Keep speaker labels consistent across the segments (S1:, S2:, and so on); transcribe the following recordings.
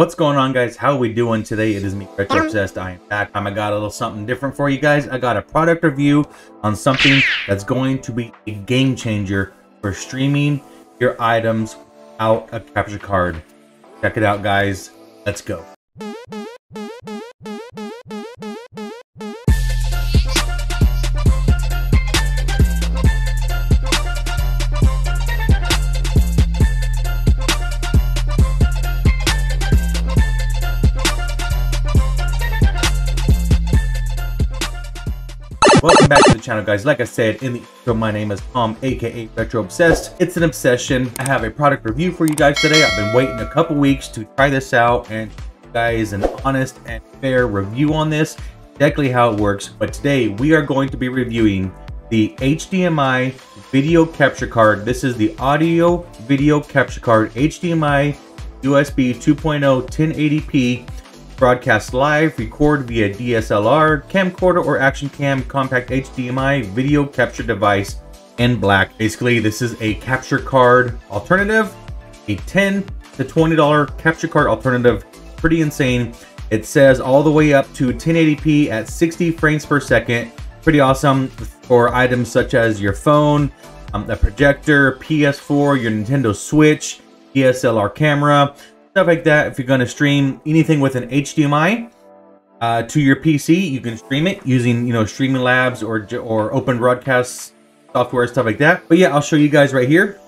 S1: What's going on guys? How are we doing today? It is me, Retro Obsessed. I am back. Um, I got a little something different for you guys. I got a product review on something that's going to be a game changer for streaming your items out a capture card. Check it out guys. Let's go. The channel, guys. Like I said in the intro, my name is Tom, aka Retro Obsessed. It's an obsession. I have a product review for you guys today. I've been waiting a couple weeks to try this out and guys an honest and fair review on this, exactly how it works. But today we are going to be reviewing the HDMI video capture card. This is the audio video capture card, HDMI USB 2.0 1080p broadcast live, record via DSLR, camcorder or action cam, compact HDMI video capture device in black. Basically, this is a capture card alternative, a 10 to $20 capture card alternative. Pretty insane. It says all the way up to 1080p at 60 frames per second. Pretty awesome for items such as your phone, um, the projector, PS4, your Nintendo Switch, DSLR camera, stuff like that. If you're going to stream anything with an HDMI uh, to your PC, you can stream it using, you know, Streaming Labs or, or open broadcast software, stuff like that. But yeah, I'll show you guys right here.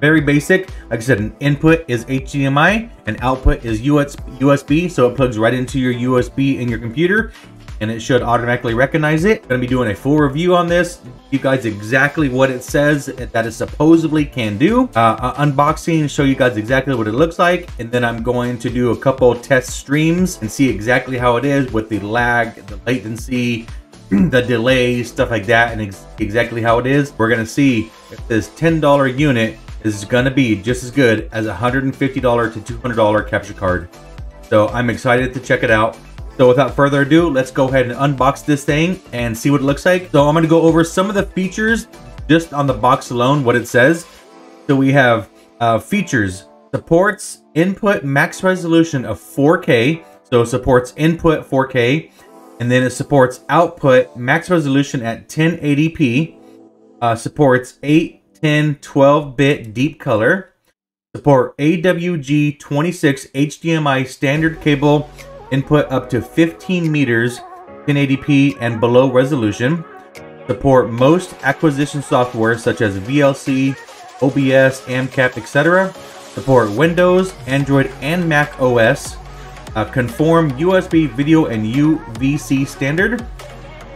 S1: Very basic. Like I said, an input is HDMI, and output is USB, so it plugs right into your USB in your computer and it should automatically recognize it. I'm gonna be doing a full review on this, you guys exactly what it says that it supposedly can do. Uh, uh, unboxing, show you guys exactly what it looks like, and then I'm going to do a couple test streams and see exactly how it is with the lag, the latency, the delay, stuff like that, and ex exactly how it is. We're gonna see if this $10 unit is gonna be just as good as a $150 to $200 capture card. So I'm excited to check it out. So without further ado, let's go ahead and unbox this thing and see what it looks like. So I'm going to go over some of the features just on the box alone, what it says. So we have uh, features, supports input max resolution of 4K. So supports input 4K. And then it supports output max resolution at 1080p. Uh, supports 8, 10, 12-bit deep color. Support AWG26 HDMI standard cable input up to 15 meters 1080p and below resolution, support most acquisition software such as VLC, OBS, AMCAP, etc., support Windows, Android, and Mac OS, uh, conform USB video and UVC standard,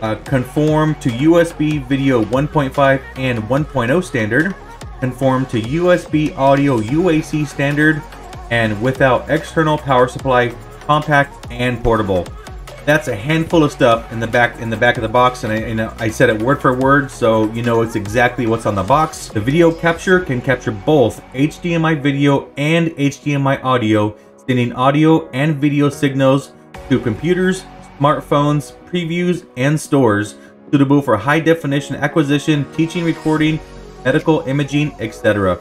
S1: uh, conform to USB video 1.5 and 1.0 standard, conform to USB audio UAC standard, and without external power supply compact, and portable. That's a handful of stuff in the back in the back of the box, and I, and I said it word for word, so you know it's exactly what's on the box. The video capture can capture both HDMI video and HDMI audio, sending audio and video signals to computers, smartphones, previews, and stores, suitable for high definition acquisition, teaching, recording, medical imaging, etc.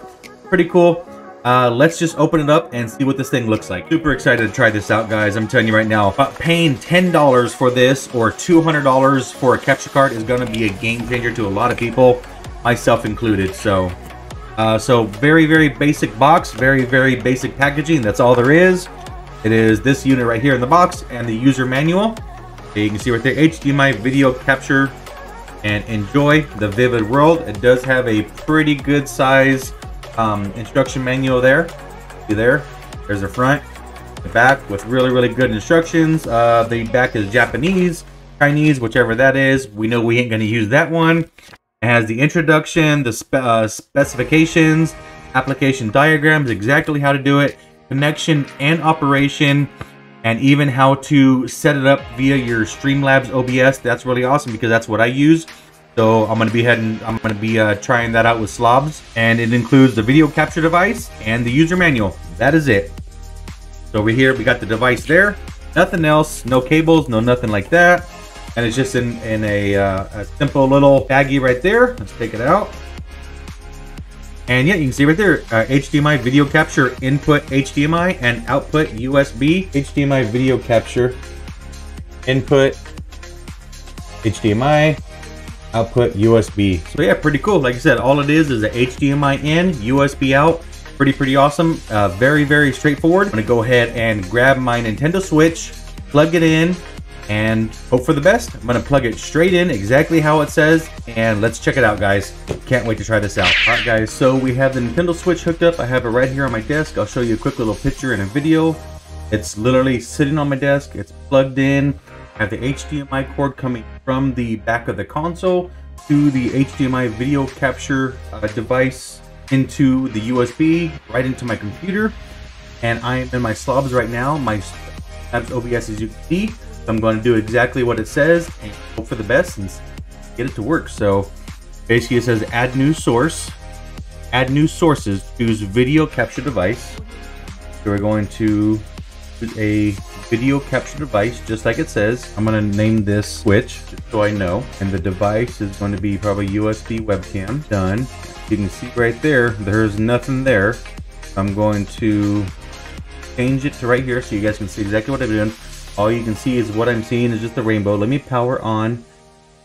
S1: Pretty cool. Uh, let's just open it up and see what this thing looks like. Super excited to try this out, guys. I'm telling you right now, paying $10 for this or $200 for a capture card is going to be a game changer to a lot of people, myself included. So, uh, so very, very basic box, very, very basic packaging. That's all there is. It is this unit right here in the box and the user manual. You can see right there, HDMI video capture and enjoy the vivid world. It does have a pretty good size um, instruction manual there. See there? There's the front, the back with really, really good instructions. Uh, the back is Japanese, Chinese, whichever that is. We know we ain't going to use that one. It has the introduction, the spe uh, specifications, application diagrams, exactly how to do it, connection and operation, and even how to set it up via your Streamlabs OBS. That's really awesome because that's what I use. So I'm to be heading, I'm to be uh, trying that out with Slobs. And it includes the video capture device and the user manual. That is it. So over here, we got the device there. Nothing else, no cables, no nothing like that. And it's just in, in a, uh, a simple little baggie right there. Let's take it out. And yeah, you can see right there, uh, HDMI video capture input HDMI and output USB. HDMI video capture input HDMI output USB. So yeah, pretty cool. Like I said, all it is is a HDMI in, USB out. Pretty, pretty awesome. Uh, very, very straightforward. I'm gonna go ahead and grab my Nintendo Switch, plug it in, and hope for the best. I'm gonna plug it straight in exactly how it says and let's check it out guys. Can't wait to try this out. Alright guys, so we have the Nintendo Switch hooked up. I have it right here on my desk. I'll show you a quick little picture and a video. It's literally sitting on my desk. It's plugged in. Have the HDMI cord coming from the back of the console to the HDMI video capture uh, device into the USB right into my computer. And I am in my slobs right now. My OBS as you can see I'm going to do exactly what it says and hope for the best and get it to work. So basically it says add new source, add new sources, choose video capture device. So we're going to a video capture device just like it says. I'm to name this switch so I know. And the device is going to be probably USB webcam. Done. You can see right there, there's nothing there. I'm going to change it to right here so you guys can see exactly what I'm doing all you can see is what I'm seeing is just the rainbow. Let me power on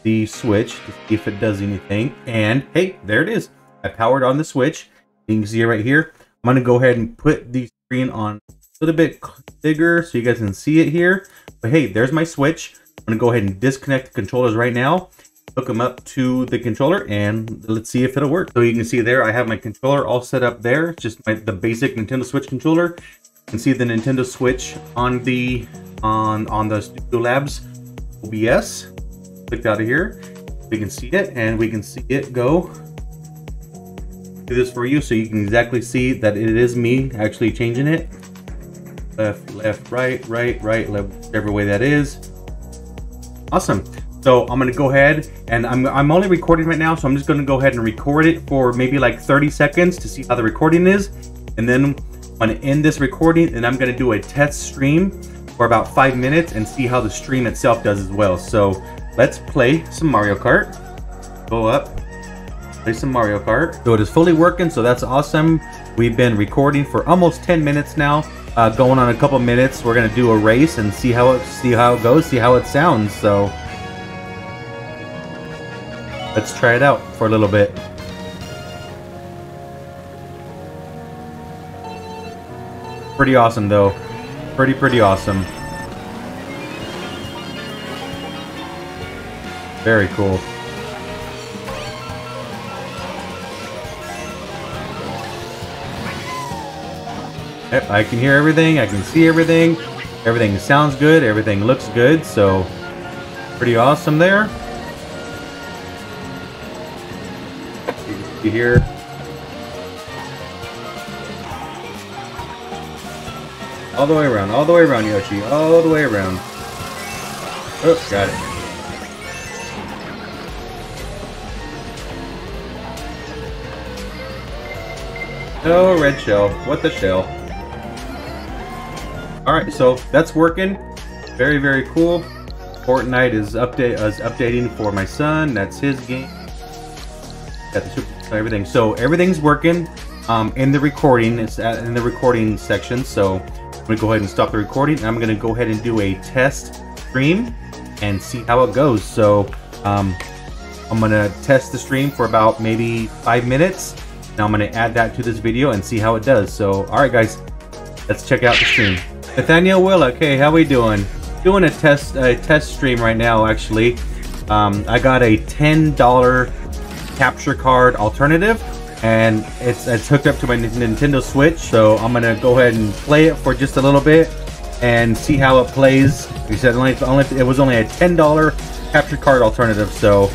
S1: the switch to see if it does anything. And hey, there it is. I powered on the switch. You can see it right here. I'm to go ahead and put the screen on little bit bigger so you guys can see it here. But hey, there's my switch. I'm to go ahead and disconnect the controllers right now. Hook them up to the controller and let's see if it'll work. So you can see there, I have my controller all set up there. just my, the basic Nintendo Switch controller. You can see the Nintendo Switch on the on on the Studio Labs OBS. Clicked out of here. We can see it and we can see it go. Do this for you so you can exactly see that it is me actually changing it. Left, left, right, right, right, left, whichever way that is. Awesome. So I'm gonna go ahead and I'm, I'm only recording right now, so I'm just gonna go ahead and record it for maybe like 30 seconds to see how the recording is. And then I'm gonna end this recording and I'm gonna do a test stream for about five minutes and see how the stream itself does as well. So let's play some Mario Kart. Go up, play some Mario Kart. So it is fully working, so that's awesome. We've been recording for almost 10 minutes now. Uh, going on a couple minutes, we're gonna do a race and see how it see how it goes, see how it sounds. So let's try it out for a little bit. Pretty awesome though. Pretty, pretty awesome. Very cool. I can hear everything, I can see everything. Everything sounds good, everything looks good, so pretty awesome there. You hear All the way around, all the way around, Yoshi. All the way around. Oh, got it. Oh, red shell. What the shell? Alright, so that's working. Very, very cool. Fortnite is update is updating for my son. That's his game. Got the super everything. So everything's working um, in the recording. It's at, in the recording section. So I'm gonna go ahead and stop the recording. I'm gonna go ahead and do a test stream and see how it goes. So um, I'm gonna test the stream for about maybe five minutes. Now I'm gonna add that to this video and see how it does. So, all right, guys, let's check out the stream. Nathaniel Willock, hey, how we doing? Doing a test a test stream right now, actually. Um, I got a $10 capture card alternative and it's it's hooked up to my Nintendo Switch. So I'm gonna go ahead and play it for just a little bit and see how it plays. You said only, only it was only a ten dollar capture card alternative. So,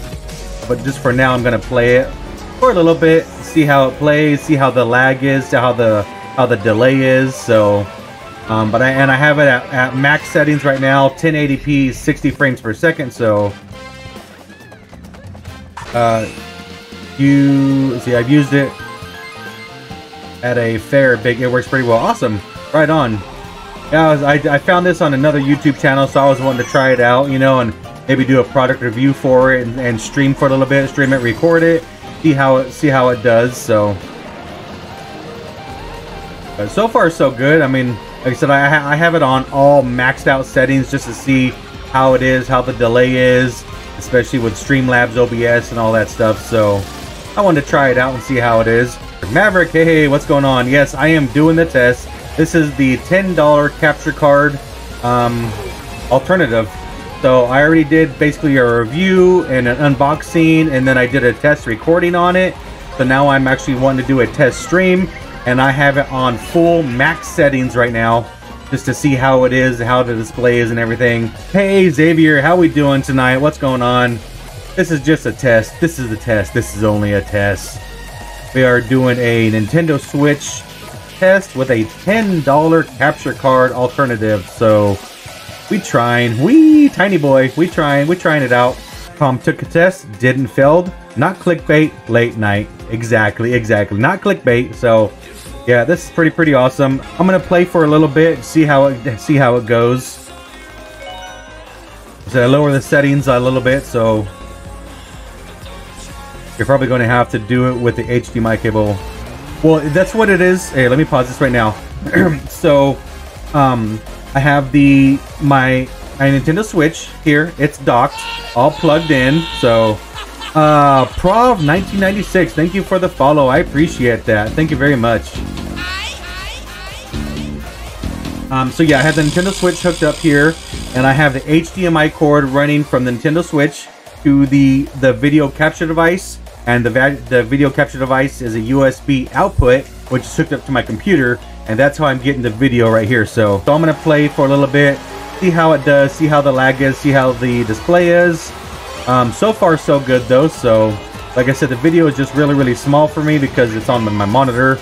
S1: but just for now, I'm gonna play it for a little bit, see how it plays, see how the lag is, see how the how the delay is. So. Um, but I and I have it at, at max settings right now, 1080p, 60 frames per second. So, uh, you see, I've used it at a fair big. It works pretty well. Awesome. Right on. Yeah, I, was, I, I, found this on another YouTube channel, so I was wanting to try it out, you know, and maybe do a product review for it and, and stream for a little bit, stream it, record it, see how it see how it does. So But so far, so good. I mean, like I said, I, ha I have it on all maxed out settings just to see how it is, how the delay is, especially with Streamlabs OBS and all that stuff. So I wanted to try it out and see how it is. Maverick, hey, hey, what's going on? Yes, I am doing the test. This is the $10 capture card um, alternative. So I already did basically a review and an unboxing, and then I did a test recording on it. So now I'm actually wanting to do a test stream, and I have it on full max settings right now, just to see how it is, how the display is and everything. Hey Xavier, how we doing tonight? What's going on? This is just a test. This is a test. This is only a test. We are doing a Nintendo Switch test with a $10 capture card alternative. So we trying. We tiny boy. We trying. We trying it out. Tom took a test, didn't failed. Not clickbait, late night. Exactly, exactly. Not clickbait. So yeah, this is pretty pretty awesome. I'm gonna play for a little bit, see how it see how it goes. So I lower the settings a little bit, so you're probably going to have to do it with the HDMI cable. Well, that's what it is. Hey, let me pause this right now. so, um, I have the my my Nintendo Switch here. It's docked, all plugged in. So, uh, Prov 1996. Thank you for the follow. I appreciate that. Thank you very much. Um, so yeah, I have the Nintendo Switch hooked up here, and I have the HDMI cord running from the Nintendo Switch to the the video capture device and the, the video capture device is a USB output, which is hooked up to my computer, and that's how I'm getting the video right here. So, so I'm gonna play for a little bit, see how it does, see how the lag is, see how the display is. Um, so far, so good though. So, like I said, the video is just really, really small for me because it's on my monitor.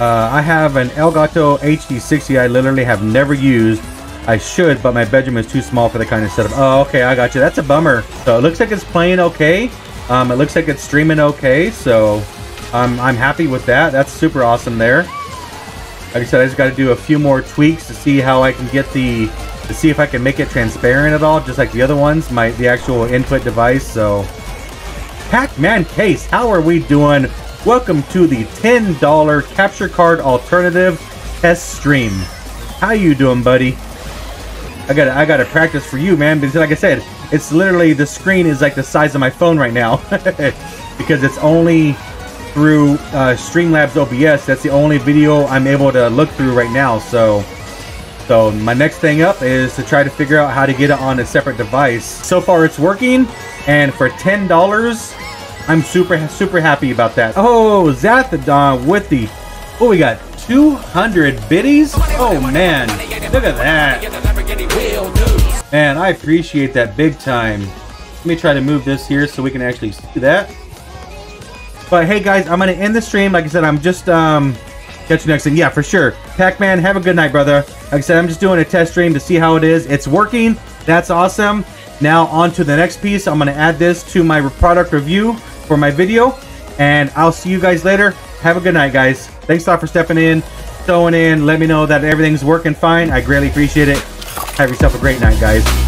S1: Uh, I have an Elgato HD60 I literally have never used I should, but my bedroom is too small for the kind of setup. Oh, okay, I got you. That's a bummer. So it looks like it's playing okay. Um, it looks like it's streaming okay, so um, I'm happy with that. That's super awesome there. Like I said, I just got to do a few more tweaks to see how I can get the, to see if I can make it transparent at all, just like the other ones, my the actual input device. So, Pac-Man Case, how are we doing? Welcome to the $10 capture card alternative test stream. How you doing, buddy? I gotta, I got to practice for you, man. Because like I said, it's literally the screen is like the size of my phone right now because it's only through uh, Streamlabs OBS. That's the only video I'm able to look through right now. So, so my next thing up is to try to figure out how to get it on a separate device. So far, it's working, and for ten dollars, I'm super super happy about that. Oh, Zathadon with the oh, we got 200 biddies. Oh man, look at that. Man, I appreciate that big time. Let me try to move this here so we can actually see that. But hey guys, I'm gonna end the stream. Like I said, I'm just um catch you next time. Yeah, for sure. Pac-Man, have a good night, brother. Like I said, I'm just doing a test stream to see how it is. It's working. That's awesome. Now on to the next piece. I'm gonna add this to my product review for my video. And I'll see you guys later. Have a good night, guys. Thanks a lot for stepping in, throwing in. Let me know that everything's working fine. I greatly appreciate it. Have yourself a great night, guys.